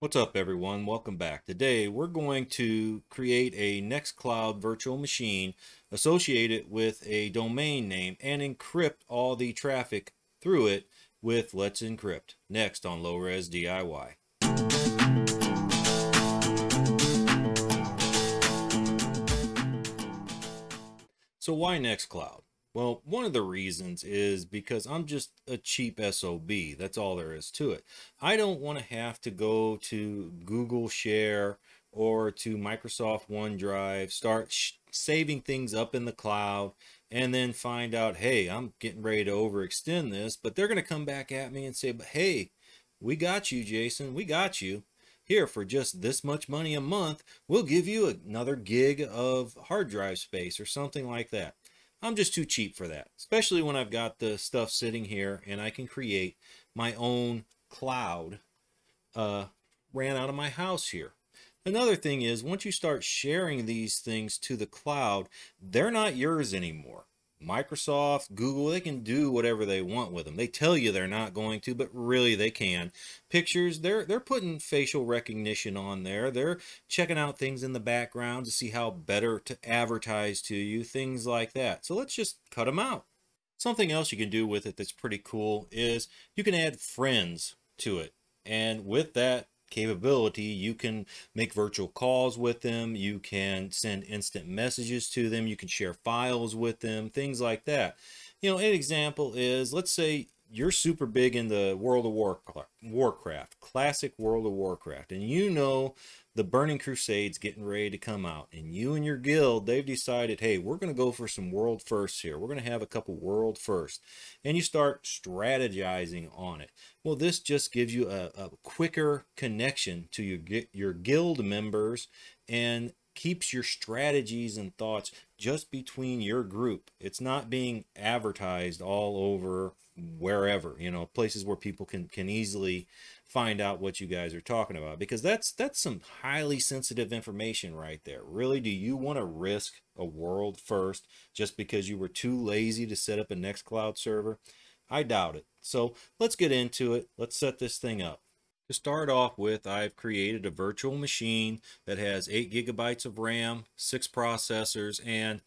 What's up everyone? Welcome back. Today we're going to create a Nextcloud virtual machine associated with a domain name and encrypt all the traffic through it with Let's Encrypt. Next on LoRes DIY. So why Nextcloud? Well, one of the reasons is because I'm just a cheap SOB. That's all there is to it. I don't want to have to go to Google Share or to Microsoft OneDrive, start saving things up in the cloud, and then find out, hey, I'm getting ready to overextend this, but they're going to come back at me and say, but hey, we got you, Jason. We got you. Here, for just this much money a month, we'll give you another gig of hard drive space or something like that. I'm just too cheap for that, especially when I've got the stuff sitting here and I can create my own cloud uh, ran out of my house here. Another thing is once you start sharing these things to the cloud, they're not yours anymore. Microsoft, Google, they can do whatever they want with them. They tell you they're not going to, but really they can. Pictures, they're they're putting facial recognition on there. They're checking out things in the background to see how better to advertise to you, things like that. So let's just cut them out. Something else you can do with it that's pretty cool is you can add friends to it. And with that, capability, you can make virtual calls with them, you can send instant messages to them, you can share files with them, things like that. You know, an example is, let's say you're super big in the World of War, Warcraft, classic World of Warcraft, and you know the Burning Crusade's getting ready to come out, and you and your guild, they've decided, hey, we're going to go for some world firsts here. We're going to have a couple world firsts, and you start strategizing on it. Well, this just gives you a, a quicker connection to your your guild members and keeps your strategies and thoughts just between your group. It's not being advertised all over wherever, you know, places where people can can easily find out what you guys are talking about because that's that's some highly sensitive information right there. Really, do you want to risk a world first just because you were too lazy to set up a Nextcloud server? I doubt it. So let's get into it. Let's set this thing up. To start off with, I've created a virtual machine that has 8 gigabytes of RAM, 6 processors, and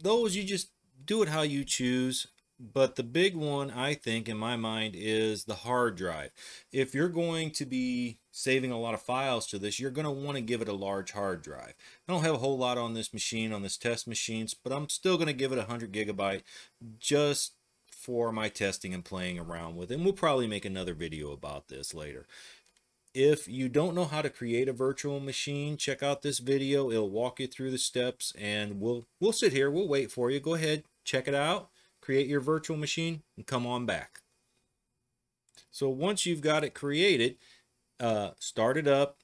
those you just do it how you choose. But the big one, I think, in my mind, is the hard drive. If you're going to be saving a lot of files to this, you're going to want to give it a large hard drive. I don't have a whole lot on this machine, on this test machines, but I'm still going to give it a 100 gigabyte just for my testing and playing around with. And we'll probably make another video about this later. If you don't know how to create a virtual machine, check out this video. It'll walk you through the steps and we'll we'll sit here. We'll wait for you. Go ahead, check it out, create your virtual machine and come on back. So once you've got it created, uh, start it up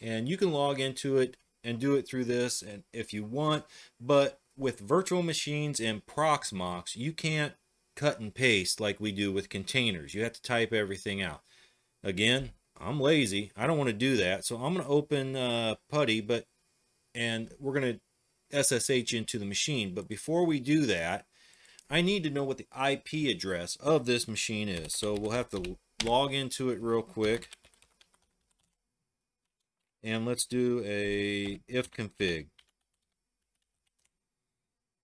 and you can log into it and do it through this and if you want, but with virtual machines and Proxmox, you can't cut and paste like we do with containers. You have to type everything out. Again, I'm lazy. I don't want to do that. So I'm going to open uh, PuTTY, but and we're going to SSH into the machine. But before we do that, I need to know what the IP address of this machine is. So we'll have to log into it real quick. And let's do a ifconfig.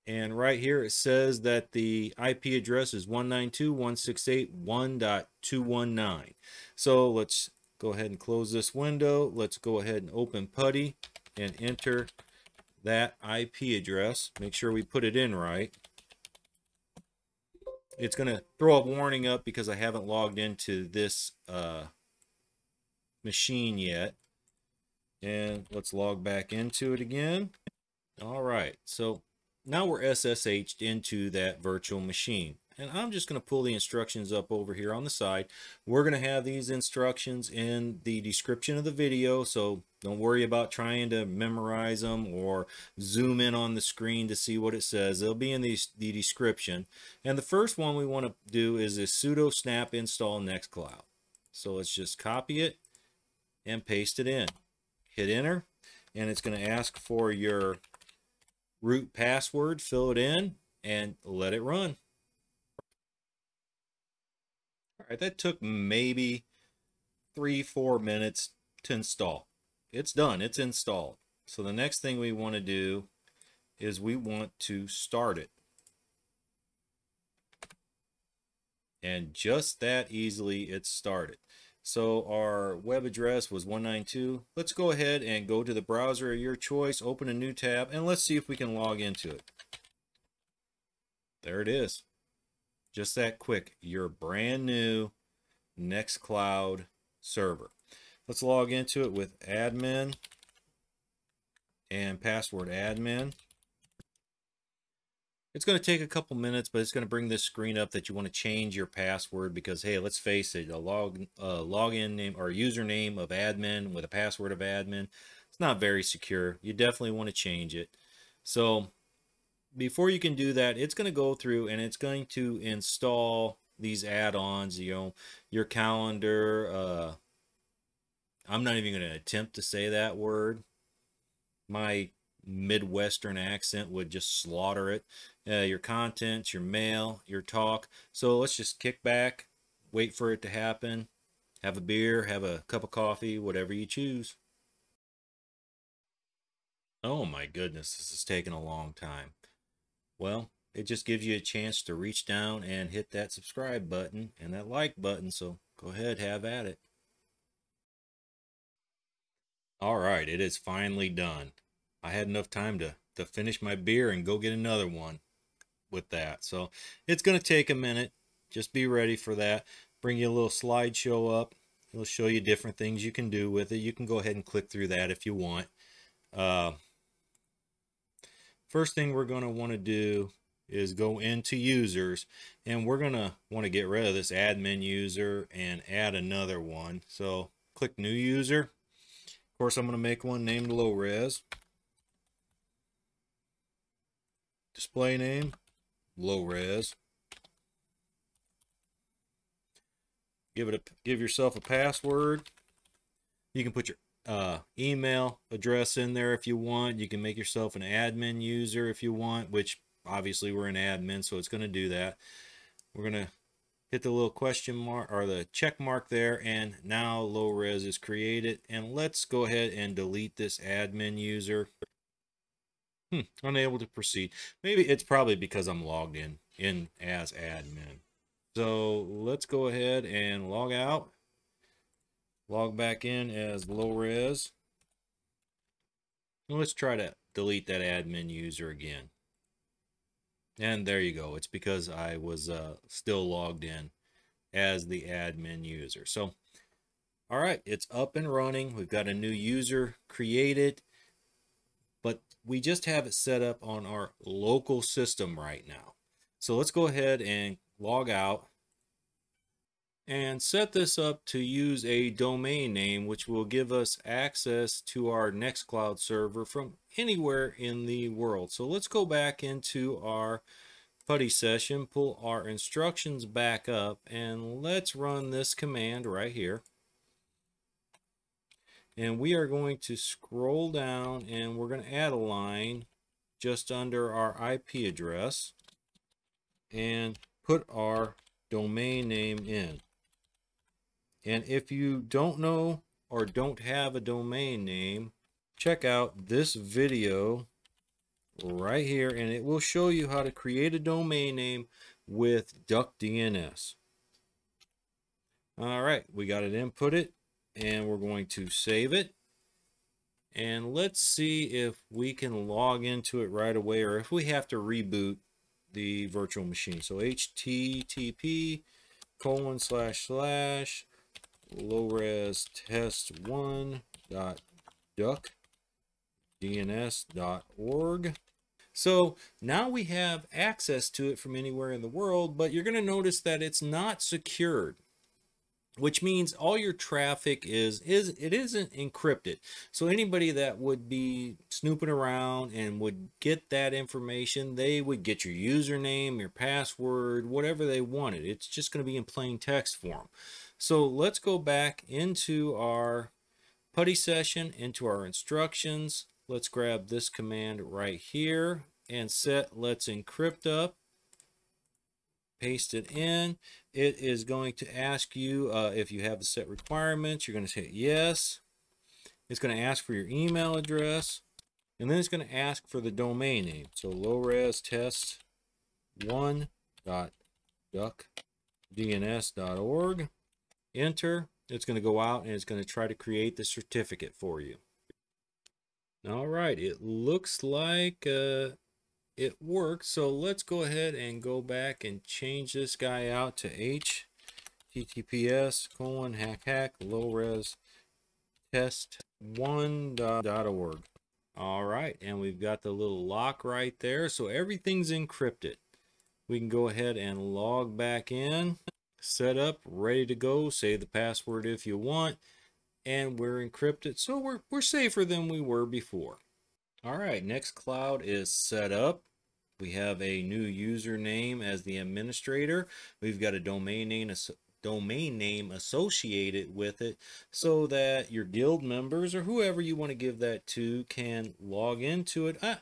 And right here it says that the IP address is 192.168.1.219. So let's go ahead and close this window. Let's go ahead and open PuTTY and enter that IP address. Make sure we put it in right. It's going to throw a warning up because I haven't logged into this uh, machine yet. And let's log back into it again. All right, so now we're SSH'd into that virtual machine. And I'm just going to pull the instructions up over here on the side. We're going to have these instructions in the description of the video, so don't worry about trying to memorize them or zoom in on the screen to see what it says. They'll be in the, the description. And the first one we want to do is this sudo snap install nextcloud. So let's just copy it and paste it in. Hit enter, and it's going to ask for your root password, fill it in, and let it run. All right, that took maybe three, four minutes. to install. It's done. It's installed. So the next thing we want to do is we want to start it. And just that easily it started. So our web address was 192. Let's go ahead and go to the browser of your choice, open a new tab, and let's see if we can log into it. There it is. Just that quick. Your brand new Nextcloud server. Let's log into it with admin and password admin. It's going to take a couple minutes, but it's going to bring this screen up that you want to change your password because, hey, let's face it, a log uh, login name or username of admin with a password of admin, it's not very secure. You definitely want to change it. So before you can do that, it's going to go through and it's going to install these add-ons, you know, your calendar. Uh, I'm not even going to attempt to say that word. My Midwestern accent would just slaughter it. Uh, your contents, your mail, your talk. So let's just kick back, wait for it to happen, have a beer, have a cup of coffee, whatever you choose. Oh my goodness, this is taking a long time. Well, it just gives you a chance to reach down and hit that subscribe button and that like button. So go ahead, have at it. All right, it is finally done. I had enough time to, to finish my beer and go get another one with that. So it's going to take a minute. Just be ready for that. Bring you a little slideshow up. It'll show you different things you can do with it. You can go ahead and click through that if you want. Uh, first thing we're going to want to do is go into users and we're going to want to get rid of this admin user and add another one. So click new user. Of course, I'm going to make one named low res. Display name, low res. Give it a give yourself a password. You can put your uh, email address in there if you want. You can make yourself an admin user if you want, which obviously we're an admin, so it's going to do that. We're going to hit the little question mark or the check mark there, and now low res is created. And let's go ahead and delete this admin user. Hmm, unable to proceed. Maybe it's probably because I'm logged in in as admin. So let's go ahead and log out. Log back in as low res. let's try to delete that admin user again. And there you go. It's because I was uh, still logged in as the admin user. So, all right, it's up and running. We've got a new user created but we just have it set up on our local system right now. So let's go ahead and log out and set this up to use a domain name which will give us access to our Nextcloud server from anywhere in the world. So let's go back into our PuTTY session, pull our instructions back up, and let's run this command right here and we are going to scroll down and we're going to add a line just under our IP address and put our domain name in. And if you don't know or don't have a domain name, check out this video right here and it will show you how to create a domain name with DuckDNS. All right, we got it inputted and we're going to save it. And let's see if we can log into it right away or if we have to reboot the virtual machine. So http colon slash slash low res test one dot duck dns.org. So now we have access to it from anywhere in the world, but you're going to notice that it's not secured which means all your traffic is is it isn't encrypted. So anybody that would be snooping around and would get that information they would get your username your password whatever they wanted. It's just going to be in plain text form. So let's go back into our PuTTY session into our instructions. Let's grab this command right here and set let's encrypt up paste it in. It is going to ask you uh, if you have the set requirements. You're going to say yes. It's going to ask for your email address, and then it's going to ask for the domain name. So low-res test one.duckdns.org. Enter. It's going to go out and it's going to try to create the certificate for you. All right, it looks like uh, it worked. So let's go ahead and go back and change this guy out to https colon hack hack low res test one dot org. All right, and we've got the little lock right there. So everything's encrypted. We can go ahead and log back in, set up, ready to go, save the password if you want, and we're encrypted. So we're, we're safer than we were before. All right, Nextcloud is set up. We have a new username as the administrator. We've got a domain name, domain name associated with it so that your guild members or whoever you want to give that to can log into it. Uh,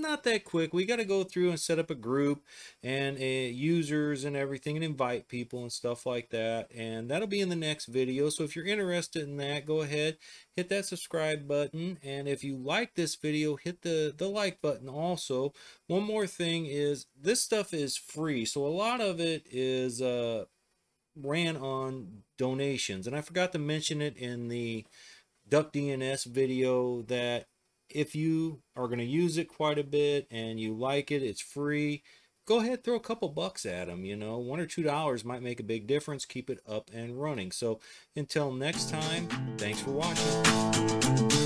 not that quick. We got to go through and set up a group and uh, users and everything and invite people and stuff like that. And that'll be in the next video. So if you're interested in that, go ahead, hit that subscribe button. And if you like this video, hit the, the like button also. One more thing is this stuff is free. So a lot of it is uh, ran on donations. And I forgot to mention it in the Duck DNS video that if you are going to use it quite a bit and you like it, it's free, go ahead throw a couple bucks at them you know? One or two dollars might make a big difference. Keep it up and running. So until next time thanks for watching